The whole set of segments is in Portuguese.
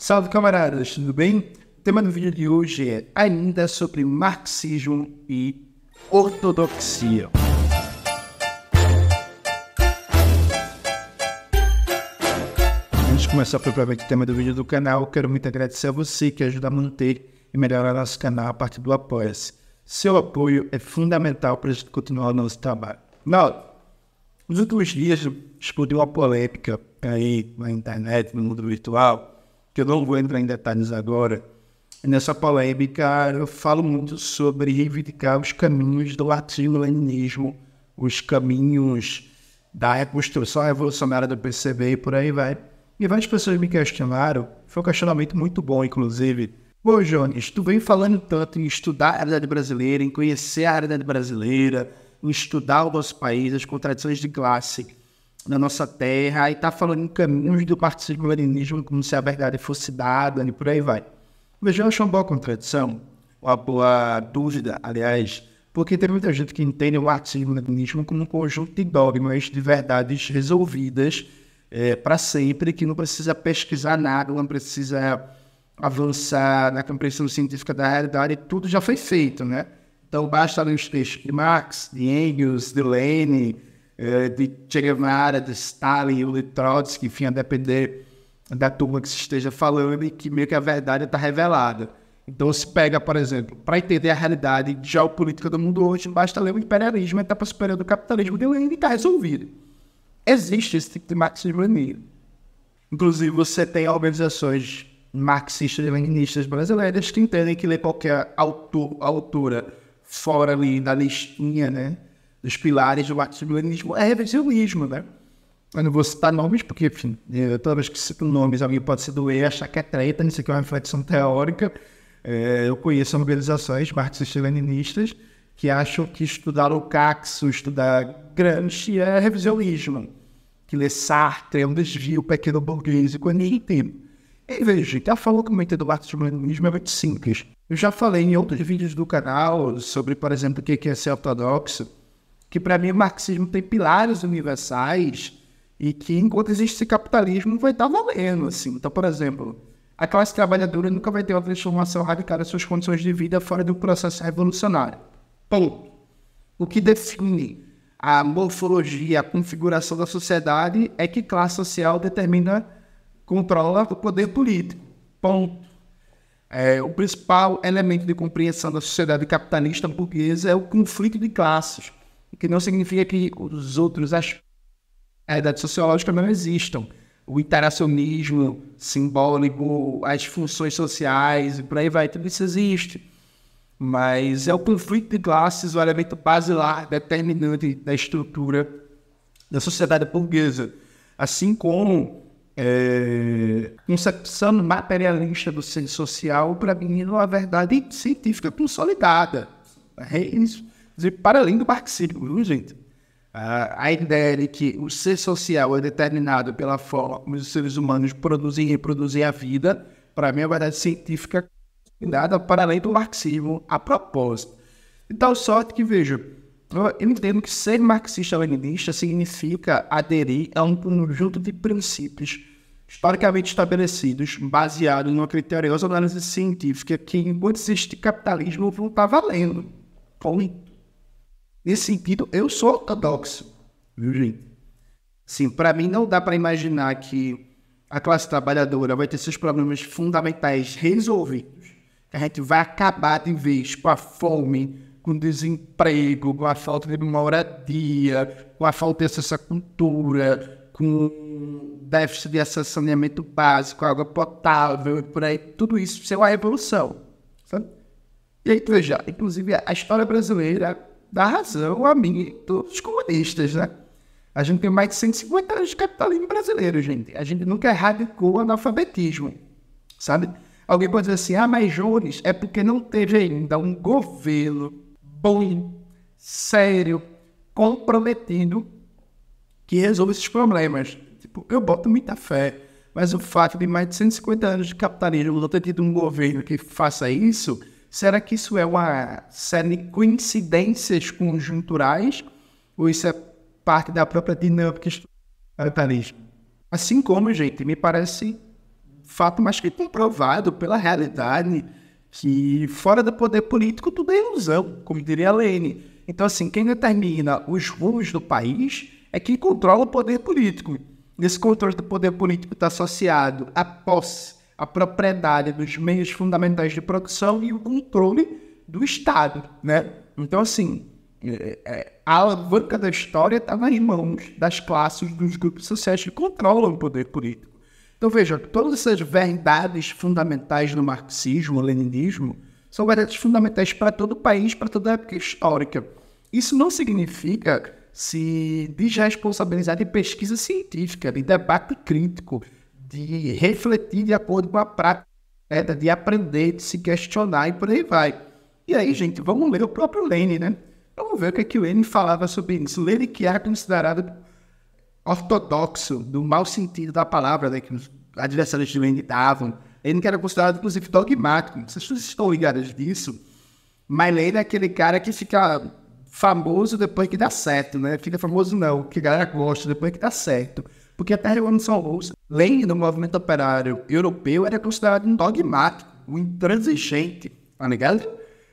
Salve camaradas, tudo bem? O tema do vídeo de hoje é ainda sobre marxismo e ortodoxia. Antes de começar propriamente o tema do vídeo do canal, quero muito agradecer a você que ajuda a manter e melhorar nosso canal a partir do Apoia-se. Seu apoio é fundamental para a gente continuar o nosso trabalho. Não, nos últimos dias explodiu uma polêmica aí na internet, no mundo virtual, que eu não vou entrar em detalhes agora. Nessa polêmica, eu falo muito sobre reivindicar os caminhos do marxismo-leninismo, os caminhos da reconstrução revolucionária do PCB e por aí vai. E várias pessoas me questionaram, foi um questionamento muito bom, inclusive. Pô, Jones, tu vem falando tanto em estudar a realidade brasileira, em conhecer a realidade brasileira, em estudar o nosso país, as contradições de classe na nossa terra, e está falando em caminhos do marxismo-leninismo como se a verdade fosse dada e por aí vai. Veja, eu acho uma boa contradição, uma boa dúvida, aliás, porque tem muita gente que entende o marxismo-leninismo como um conjunto de dogmas, de verdades resolvidas é, para sempre, que não precisa pesquisar nada, não precisa avançar na compreensão científica da realidade, tudo já foi feito, né? Então basta ler os textos de Marx, de Engels, de Lenin, de Che Guevara, de Stalin, de Trotsky, enfim, a depender da turma que se esteja falando e que meio que a verdade está revelada. Então, se pega, por exemplo, para entender a realidade geopolítica do mundo hoje, basta ler o imperialismo, a etapa superior do capitalismo de Lenin e está resolvido. Existe esse tipo de marxismo-leninismo. Inclusive, você tem organizações marxistas e leninistas brasileiras que entendem que ler qualquer autor, autora fora ali da listinha, né? Dos pilares do marxismo-leninismo é revisionismo, né? Eu não vou citar nomes, porque, enfim, eu, toda vez que cito nomes, alguém pode se doer, achar que é treta, isso aqui é uma reflexão teórica. É, eu conheço organizações marxistas-leninistas que acham que estudar o Caxo, estudar Gramsci é revisionismo, que ler Sartre é um desvio pequeno burguês e quando inteiro. E veja, a forma como eu entendo marxismo-leninismo é muito simples. Eu já falei em outros vídeos do canal sobre, por exemplo, o que é ser ortodoxo, que para mim o marxismo tem pilares universais e que enquanto existe esse capitalismo vai estar valendo, assim. Então, por exemplo, a classe trabalhadora nunca vai ter uma transformação radical das suas condições de vida fora do processo revolucionário. Ponto. O que define a morfologia, a configuração da sociedade é que classe social determina, controla o poder político. Ponto. É, o principal elemento de compreensão da sociedade capitalista burguesa é o conflito de classes que não significa que os outros aspectos da realidade sociológica não existam. O interacionismo simbólico, as funções sociais e por aí vai, tudo isso existe. Mas é o conflito de classes o elemento basilar, determinante da estrutura da sociedade burguesa. Assim como é, concepção materialista do ser social, para mim, é uma verdade científica consolidada. É isso dizer, para além do marxismo, viu, gente? a ideia de que o ser social é determinado pela forma como os seres humanos produzem e reproduzem a vida, para mim, é a verdade científica nada para além do marxismo a propósito. De tal sorte que, veja, eu entendo que ser marxista-leninista significa aderir a um conjunto de princípios historicamente estabelecidos, baseados numa criteriosa análise científica que, enquanto existe capitalismo, não está valendo. Ponto. Nesse sentido, eu sou ortodoxo, viu, gente? Sim, para mim não dá para imaginar que a classe trabalhadora vai ter seus problemas fundamentais resolvidos, a gente vai acabar de vez com a fome, com o desemprego, com a falta de moradia, com a falta de acesso à cultura, com déficit de acesso saneamento básico, água potável, por aí, tudo isso ser uma revolução, sabe? E aí, veja, inclusive a história brasileira dá razão a mim e todos os comunistas, né? A gente tem mais de 150 anos de capitalismo brasileiro, gente. A gente nunca erradicou o analfabetismo, sabe? Alguém pode dizer assim, ah, mas Jones, é porque não teve ainda um governo bom, sério, comprometido, que resolva esses problemas. Tipo, eu boto muita fé, mas o fato de mais de 150 anos de capitalismo não ter tido um governo que faça isso Será que isso é uma série de coincidências conjunturais ou isso é parte da própria dinâmica capitalismo? Assim como, gente, me parece fato mais que comprovado pela realidade que fora do poder político tudo é ilusão, como diria a Lene. Então, assim, quem determina os rumos do país é quem controla o poder político. Esse controle do poder político está associado à posse, à propriedade dos meios fundamentais de produção e o controle do Estado, né? Então, assim, é, é, a alavanca da história está nas mãos das classes, dos grupos sociais que controlam o poder político. Então, veja, todas essas verdades fundamentais do marxismo, leninismo, são verdades fundamentais para todo o país, para toda a época histórica. Isso não significa se desresponsabilizar de pesquisa científica, de debate crítico, de refletir de acordo com a prática, né, de aprender, de se questionar e por aí vai. E aí, gente, vamos ler o próprio Lenin, né? Vamos ver o que, é que o Lenin falava sobre isso. Lenin que era considerado ortodoxo, do mau sentido da palavra, né, que os adversários de Lenin davam. Lenin que era considerado, inclusive, dogmático. Vocês estão ligados disso? Mas Lenin é aquele cara que fica famoso depois que dá certo, né? Fica famoso não, que a galera gosta depois que dá certo. Porque até a Revolução Russa, Lenin no movimento operário europeu era considerado um dogmático, um intransigente, tá ligado?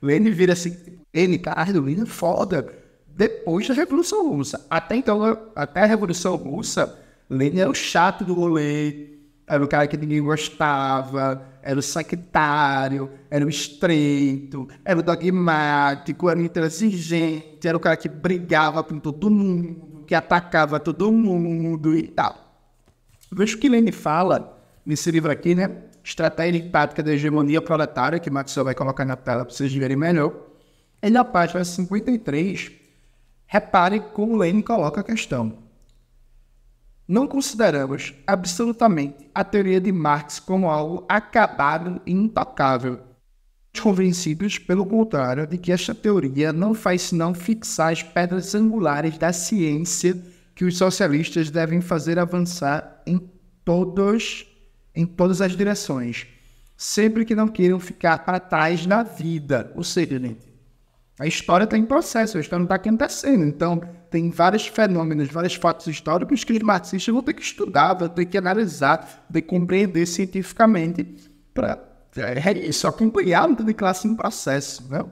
Lenin vira assim, ele, caralho, Lenin é foda. Depois da Revolução Russa. Até então, até a Revolução Russa, Lenin era o chato do rolê, era o cara que ninguém gostava, era o sectário, era o estreito, era o dogmático, era o intransigente, era o cara que brigava com todo mundo, que atacava todo mundo e tal. Veja o que Lenin fala nesse livro aqui, né? Estratégia e Tática da Hegemonia Proletária, que Maxwell vai colocar na tela para vocês verem melhor. Ele, na página 53, repare como Lenin coloca a questão. Não consideramos absolutamente a teoria de Marx como algo acabado e intocável. Convencidos, pelo contrário, de que esta teoria não faz senão fixar as pedras angulares da ciência que os socialistas devem fazer avançar em todos em todas as direções, sempre que não queiram ficar para trás na vida. Ou seja, gente, a história está em processo, a história não está acontecendo. Então, tem vários fenômenos, vários fatos históricos que os marxistas vão ter que estudar, vão ter que analisar, vão ter que compreender cientificamente para isso acompanhar a luta de classe em processo. Né?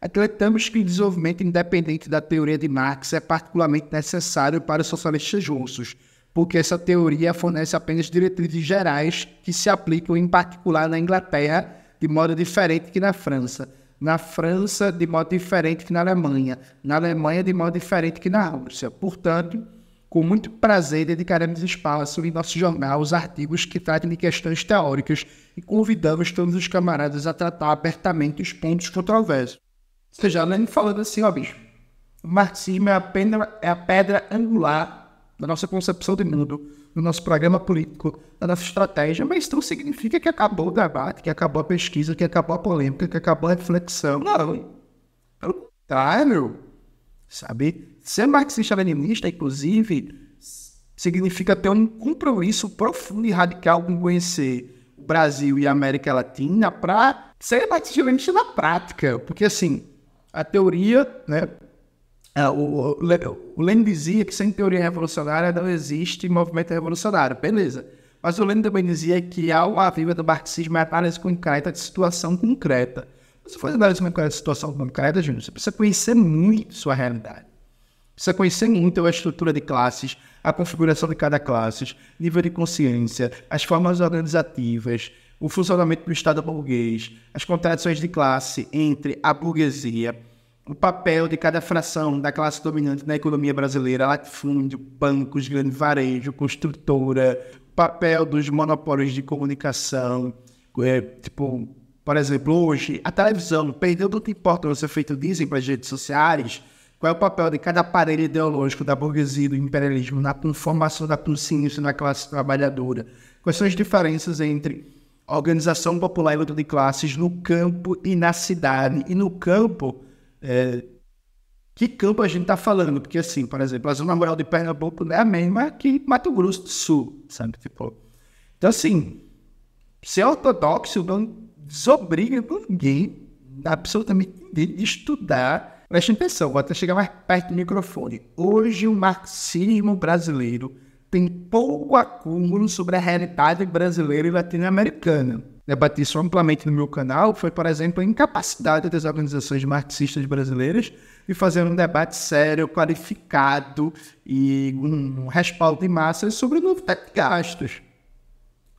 Acreditamos que o desenvolvimento independente da teoria de Marx é particularmente necessário para os socialistas russos, porque essa teoria fornece apenas diretrizes gerais que se aplicam em particular na Inglaterra de modo diferente que na França na França de modo diferente que na Alemanha, na Alemanha de modo diferente que na Rússia. Portanto, com muito prazer dedicaremos espaço em nosso jornal os artigos que tratem de questões teóricas e convidamos todos os camaradas a tratar abertamente os pontos controversos. Ou seja, além de falando assim, ó bicho, o marxismo é a, pedra, é a pedra angular da nossa concepção de mundo, do nosso programa político, da nossa estratégia, mas isso não significa que acabou o debate, que acabou a pesquisa, que acabou a polêmica, que acabou a reflexão. Não. Pelo contrário, sabe? Ser marxista-leninista, inclusive, significa ter um compromisso profundo e radical com conhecer o Brasil e a América Latina para ser marxista-leninista na prática. Porque, assim, a teoria, né, é, o, o, Lenin dizia que sem teoria revolucionária não existe movimento revolucionário, beleza. Mas o Lenin também dizia que a viva do marxismo é análise concreta de situação concreta. Se for análise concreta de situação concreta, Júnior, você precisa conhecer muito sua realidade. Precisa conhecer muito a estrutura de classes, a configuração de cada classe, nível de consciência, as formas organizativas, o funcionamento do Estado burguês, as contradições de classe entre a burguesia o papel de cada fração da classe dominante na economia brasileira, latifúndio, bancos, grande varejo, construtora, papel dos monopólios de comunicação, é, tipo, por exemplo, hoje a televisão perdeu toda importância feito dizem para as redes sociais, qual é o papel de cada aparelho ideológico da burguesia do imperialismo na conformação da consciência na classe trabalhadora? Quais são as diferenças entre organização popular e luta de classes no campo e na cidade? E no campo, é, que campo a gente está falando? Porque, assim, por exemplo, a Zona Rural de Pernambuco não é a mesma que Mato Grosso do Sul, sabe? Tipo, então, assim, ser ortodoxo não desobriga ninguém, absolutamente ninguém, de estudar. Preste atenção, vou até chegar mais perto do microfone. Hoje, o marxismo brasileiro tem pouco acúmulo sobre a realidade brasileira e latino-americana. Debati isso amplamente no meu canal foi, por exemplo, a incapacidade das organizações marxistas brasileiras de fazer um debate sério, qualificado e um respaldo de massa sobre o novo teto de gastos.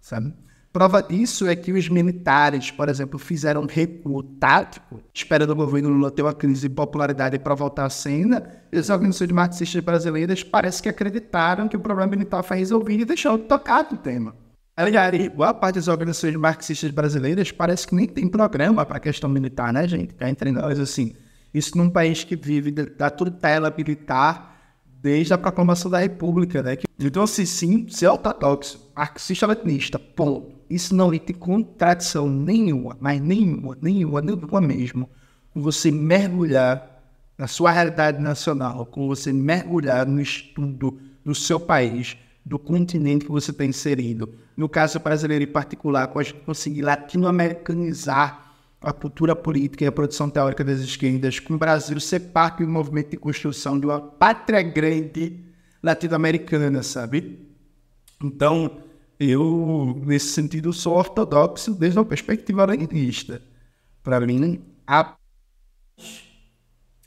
Sabe? Prova disso é que os militares, por exemplo, fizeram recuo tático, esperando o governo Lula ter uma crise de popularidade para voltar à cena, e as organizações marxistas brasileiras parece que acreditaram que o problema militar foi resolvido e deixaram de tocar no tema. Aliás, boa parte das organizações marxistas brasileiras parece que nem tem programa para a questão militar, né, gente? Cá entre nós, assim. Isso num país que vive da tutela militar desde a proclamação da República, né? Então, assim, sim, ser ortodoxo, marxista-leninista, ponto isso não tem contradição nenhuma, mas nenhuma, nenhuma, nenhuma mesmo, com você mergulhar na sua realidade nacional, com você mergulhar no estudo do seu país, do continente que você está inserido. No caso brasileiro em particular, com a gente conseguir latino-americanizar a cultura política e a produção teórica das esquerdas, com o Brasil ser parte do movimento de construção de uma pátria grande latino-americana, sabe? Então, eu, nesse sentido, sou ortodoxo desde a perspectiva leninista. Para mim, há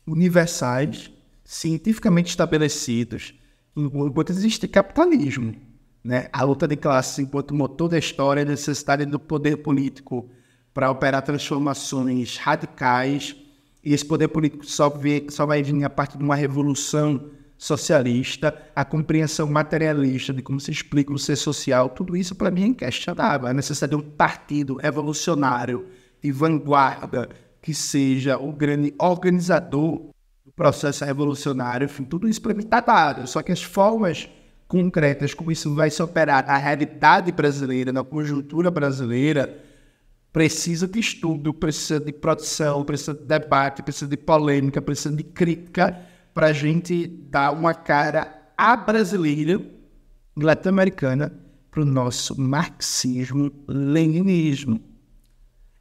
universais, cientificamente estabelecidos, enquanto existe capitalismo. Né? A luta de classes enquanto motor da história, a necessidade do poder político para operar transformações radicais, e esse poder político só, vê, só vai vir a partir de uma revolução socialista, a compreensão materialista de como se explica o ser social, tudo isso para mim é inquestionável. A necessidade de um partido revolucionário de vanguarda que seja o grande organizador do processo revolucionário, enfim, tudo isso para mim está dado. Só que as formas concretas como isso vai se operar na realidade brasileira, na conjuntura brasileira, precisa de estudo, precisa de produção, precisa de debate, precisa de polêmica, precisa de crítica para a gente dar uma cara a brasileira, latino-americana, para o nosso marxismo-leninismo.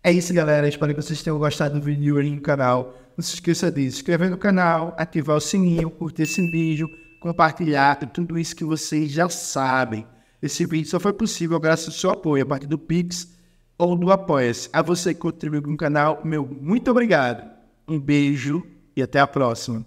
É isso, galera. Espero que vocês tenham gostado do vídeo aí no canal. Não se esqueça de se inscrever no canal, ativar o sininho, curtir esse vídeo, compartilhar tudo isso que vocês já sabem. Esse vídeo só foi possível graças ao seu apoio a partir do Pix ou do Apoia-se. A você que contribuiu com o canal, meu muito obrigado. Um beijo e até a próxima.